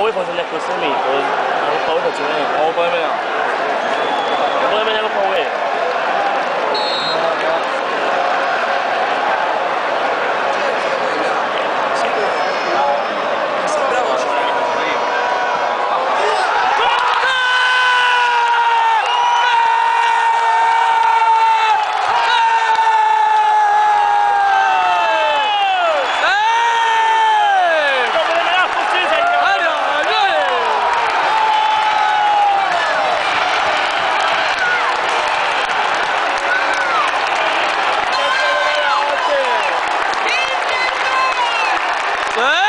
我一会儿，人家不是你，我跑一会儿，怎么样？跑，Good.